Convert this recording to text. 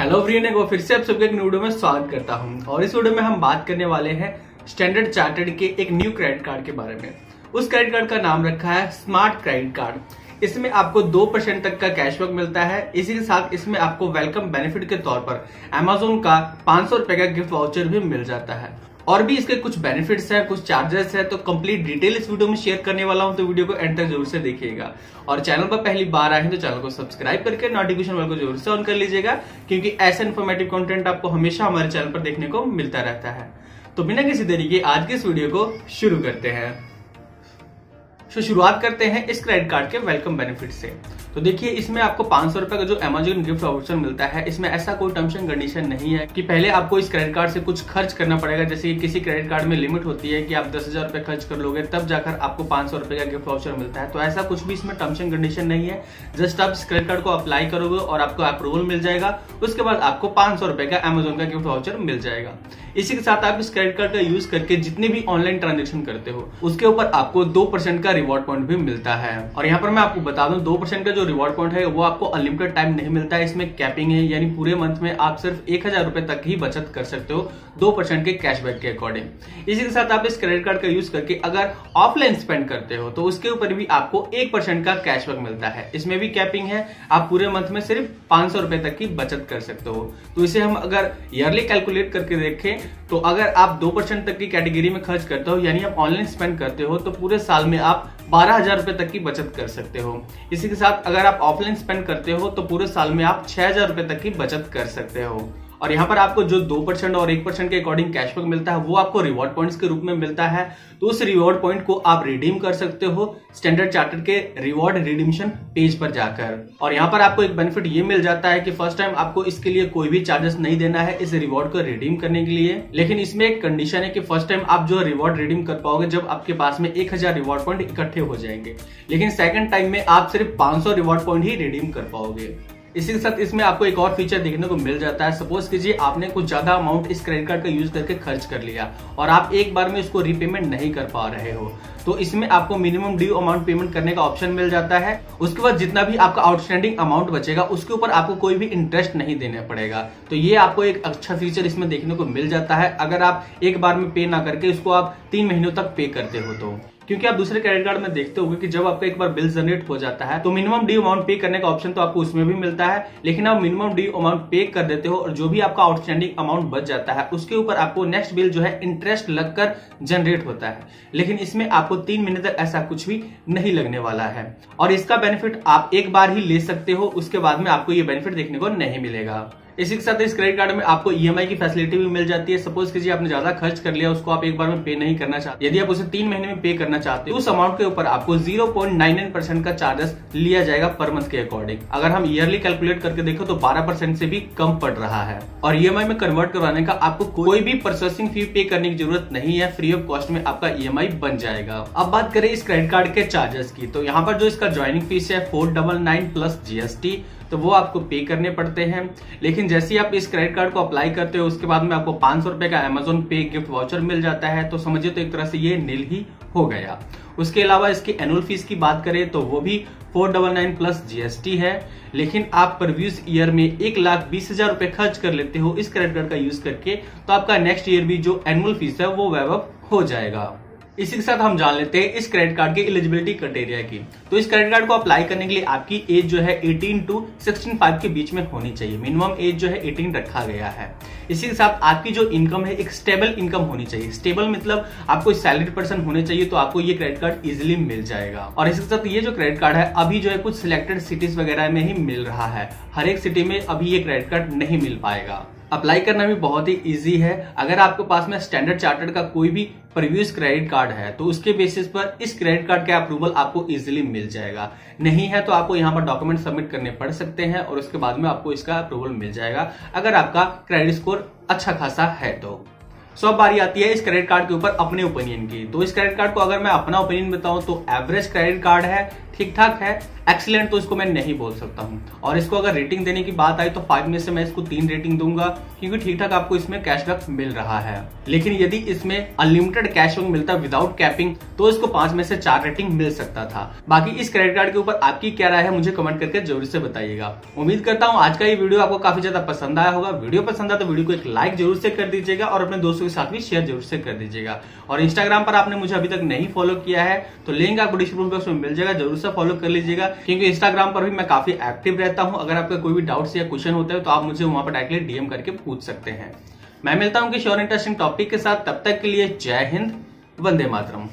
Hello friend एक फिर से आप सबके एक वीडियो में स्वागत करता हूँ। और इस वीडियो में हम बात करने वाले हैं स्टैंडर्ड चार्टर्ड के एक न्यू क्रेडिट कार्ड के बारे में। उस क्रेडिट कार्ड का नाम रखा है स्मार्ट क्रेडिट कार्ड इसमें आपको दो परसेंट तक का कैशबैक मिलता है। इसी के साथ इसमें आपको वेलकम बेनिफिट के तौर पर एमेजोन का पाँच सौ का गिफ्ट वाउचर भी मिल जाता है। और भी इसके कुछ बेनिफिट्स है, कुछ चार्जेस है तो कंप्लीट डिटेल इस वीडियो में शेयर करने वाला हूँ तो वीडियो को एंड तक ज़रूर से देखिएगा। और चैनल पर पहली बार आए हैं तो चैनल को सब्सक्राइब करके नोटिफिकेशन बेल को ज़रूर से ऑन कर लीजिएगा, क्योंकि ऐसा इन्फॉर्मेटिव कंटेंट आपको हमेशा हमारे चैनल पर देखने को मिलता रहता है। तो बिना किसी तरीके आज के इस वीडियो को शुरू करते हैं। तो शुरुआत करते हैं इस क्रेडिट कार्ड के वेलकम बेनिफिट से। तो देखिए, इसमें आपको पाँच सौ रुपए का जो अमेजोन गिफ्ट वाउचर मिलता है, इसमें ऐसा कोई टर्म्स एंड कंडीशन नहीं है कि पहले आपको इस क्रेडिट कार्ड से कुछ खर्च करना पड़ेगा। जैसे कि किसी क्रेडिट कार्ड में लिमिट होती है कि आप दस हज़ार रुपए खर्च कर लोगे, तब जाकर आपको पाँच सौ रुपए का गिफ्ट वाउचर मिलता है। तो ऐसा कुछ भी इसमें टर्म्स एंड कंडीशन नहीं है। जस्ट आप इस क्रेडिट कार्ड को अप्लाई करोगे और आपको अप्रूवल मिल जाएगा। उसके बाद आपको पाँच सौ रुपए का अमेजोन का गिफ्ट वाउचर मिल जाएगा। इसी के साथ आप इस क्रेडिट कार्ड का यूज़ करके जितने भी ऑनलाइन ट्रांजेक्शन करते हो, उसके ऊपर आपको दो परसेंट का रिवॉर्ड पॉइंट भी मिलता है। और यहाँ पर मैं आपको बता दूँ, दो परसेंट का जो रिवॉर्ड पॉइंट है, वो आपको अनलिमिटेड टाइम नहीं मिलता है। इसमें कैपिंग है, यानी पूरे मंथ में आप सिर्फ़ एक हज़ार रुपए तक ही बचत कर सकते हो, दो परसेंट के कैशबैक के अकॉर्डिंग इसी के साथ आप इस क्रेडिट कार्ड का यूज़ करके अगर ऑफलाइन स्पेंड करते हो तो उसके ऊपर भी आपको एक परसेंट का कैशबैक मिलता है। इसमें भी कैपिंग है, आप पूरे मंथ में सिर्फ़ पाँच सौ रुपए तक की बचत कर सकते हो। तो इसे हम अगर ईयरली कैलकुलेट करके देखें तो अगर आप दो परसेंट तक की कैटेगरी में खर्च करते हो, यानी आप ऑनलाइन स्पेंड करते हो तो पूरे साल में आप बारह हज़ार रुपए तक की बचत कर सकते हो। इसी के साथ अगर आप ऑफलाइन स्पेंड करते हो तो पूरे साल में आप छह हज़ार रुपए तक की बचत कर सकते हो। और यहाँ पर आपको जो दो परसेंट और एक परसेंट के अकॉर्डिंग कैशबैक मिलता है, वो आपको रिवॉर्ड पॉइंट्स के रूप में मिलता है। तो उस रिवॉर्ड पॉइंट को आप रिडीम कर सकते हो स्टैंडर्ड चार्टर के रिवॉर्ड रिडीमशन पेज पर जाकर। और यहाँ पर आपको एक बेनिफिट ये मिल जाता है कि फ़र्स्ट टाइम आपको इसके लिए कोई भी चार्जेस नहीं देना है इस रिवॉर्ड को रिडीम करने के लिए। लेकिन इसमें एक कंडीशन है कि फ़र्स्ट टाइम आप जो रिवॉर्ड रिडीम कर पाओगे जब आपके पास में एक हज़ार रिवॉर्ड पॉइंट इकट्ठे हो जाएँगे। लेकिन सेकंड टाइम में आप सिर्फ़ पाँच सौ रिवॉर्ड पॉइंट ही रिडीम कर पाओगे। इसी के साथ इसमें आपको एक और फीचर देखने को मिल जाता है। सपोज़ कीजिए आपने कुछ ज़्यादा अमाउंट इस क्रेडिट कार्ड का यूज़ करके खर्च कर लिया और आप एक बार में इसको रीपेमेंट नहीं कर पा रहे हो। तो इसमें आपको मिनिमम ड्यू अमाउंट पेमेंट करने का ऑप्शन मिल जाता है। उसके बाद जितना भी आपका आउटस्टैंडिंग अमाउंट बचेगा, उसके ऊपर आपको कोई भी इंटरेस्ट नहीं देना पड़ेगा। तो ये आपको एक अच्छा फीचर इसमें देखने को मिल जाता है। अगर आप एक बार में पे ना करके इसको आप तीन महीनों तक पे करते हो तो। क्योंकि आप दूसरे क्रेडिट कार्ड में देखते होंगे कि जब आपका एक बार बिल जनरेट हो जाता है तो मिनिमम ड्यू अमाउंट पे करने का ऑप्शन तो आपको उसमें भी मिलता है, लेकिन आप मिनिमम ड्यू अमाउंट पे कर देते हो और जो भी आपका आउटस्टैंडिंग अमाउंट बच जाता है, उसके ऊपर आपको नेक्स्ट बिल जो है इंटरेस्ट लगकर जनरेट होता है। लेकिन इसमें आपको तीन महीने तक ऐसा कुछ भी नहीं लगने वाला है। और इसका बेनिफिट आप एक बार ही ले सकते हो, उसके बाद में आपको ये बेनिफिट देखने को नहीं मिलेगा। इसी के साथ इस क्रेडिट कार्ड में आपको ईएमआई की फैसिलिटी भी मिल जाती है। सपोज़ कीजिए आपने ज़्यादा खर्च कर लिया, उसको आप एक बार में पे नहीं करना चाहते। यदि आप उसे तीन महीने में पे करना चाहते हो उस अमाउंट के ऊपर आपको ज़ीरो का चार्जेस लिया जाएगा पर मंथ के अकॉर्डिंग अगर हम ईयरली कैलकुलेट करके देखो तो बारह से भी कम पड़ रहा है। और ईएमआई में कन्वर्ट करवाने का आपको कोई भी प्रोसेसिंग फ़ी पे करने की ज़रूरत नहीं है। फ्री ऑफ़ कॉस्ट में आपका ईएमआई बन जाएगा। अब बात करें इस क्रेडिट कार्ड के चार्जेस की तो यहाँ पर जो इसका ज्वाइनिंग फ़ीस है four double nine plus GST तो वो आपको पे करने पड़ते हैं। लेकिन जैसे ही आप इस क्रेडिट कार्ड को अप्लाई करते हो, उसके बाद में आपको पाँच सौ का अमेजोन पे गिफ्ट वाउचर मिल जाता है। तो समझिए तो एक तरह से ये नील ही हो गया। उसके अलावा इसकी एनुअल फ़ीस की बात करें तो वो भी four double nine plus GST है। लेकिन आप परव्यूज ईयर में एक लाख बीस हज़ार रुपए खर्च कर लेते हो इस क्रेडिट कार्ड का यूज़ करके तो आपका नेक्स्ट ईयर भी जो एनुअल फ़ीस है, वो वैव हो जाएगा। इसी के साथ हम जान लेते हैं इस क्रेडिट कार्ड की एलिजिबिलिटी क्राइटेरिया की। तो इस क्रेडिट कार्ड को अप्लाई करने के लिए आपकी एज जो है 18 टू 16 फाइव के बीच में होनी चाहिए। मिनिमम एज जो है 18 रखा गया है। इसी के साथ आपकी जो इनकम है, एक स्टेबल इनकम होनी चाहिए। स्टेबल मतलब आपको सैलरी पर्सन होने चाहिए तो आपको ये क्रेडिट कार्ड इजिली मिल जाएगा। और इसके साथ ये जो क्रेडिट कार्ड है, अभी जो है कुछ सिलेक्टेड सिटीज़ वगैरह में ही मिल रहा है। हर एक सिटी में अभी ये क्रेडिट कार्ड नहीं मिल पाएगा। अप्लाई करना भी बहुत ही इजी है। अगर आपके पास में स्टैंडर्ड चार्टर्ड का कोई भी प्रीवियस क्रेडिट कार्ड है तो उसके बेसिस पर इस क्रेडिट कार्ड का अप्रूवल आपको इजीली मिल जाएगा। नहीं है तो आपको यहाँ पर डॉक्यूमेंट सबमिट करने पड़ सकते हैं और उसके बाद में आपको इसका अप्रूवल मिल जाएगा, अगर आपका क्रेडिट स्कोर अच्छा खासा है तो। सो अब बारी आती है इस क्रेडिट कार्ड के ऊपर अपने ओपिनियन की। तो इस क्रेडिट कार्ड को अगर मैं अपना ओपिनियन बताऊँ तो एवरेज क्रेडिट कार्ड है ठीक ठाक है एक्सीलेंट तो इसको मैं नहीं बोल सकता हूँ। और इसको अगर रेटिंग देने की बात आई तो फाइव में से मैं इसको तीन रेटिंग दूँगा, क्योंकि ठीक ठाक आपको इसमें कैशबैक मिल रहा है। लेकिन यदि इसमें अनलिमिटेड कैशबैक मिलता विदाउट कैपिंग तो इसको पाँच में से चार रेटिंग मिल सकता था। बाकी इस क्रेडिट कार्ड के ऊपर आपकी क्या राय है, मुझे कमेंट करके ज़रूर से बताइएगा। उम्मीद करता हूँ आज का ये वीडियो आपको काफ़ी ज़्यादा पसंद आया होगा। वीडियो पसंद आया तो वीडियो को एक लाइक ज़रूर से कर दीजिएगा और अपने दोस्तों के साथ भी शेयर ज़रूर से कर दीजिएगा। और इंस्टाग्राम पर आपने मुझे अभी तक नहीं फॉलो किया है तो लिंक आपको डिस्क्रिप्शन बॉक्स में मिल जाएगा, ज़रूर से फॉलो कर लीजिएगा, क्योंकि इंस्टाग्राम पर भी मैं काफ़ी एक्टिव रहता हूँ। अगर आपका कोई भी डाउट्स या क्वेश्चन होता है तो आप मुझे वहाँ पर डायरेक्टली डीएम करके पूछ सकते हैं। मैं मिलता हूँ किसी और इंटरेस्टिंग टॉपिक के साथ। तब तक के लिए जय हिंद, वंदे मातरम।